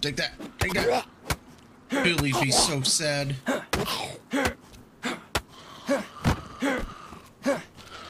Take that. Take that. Billy be so sad.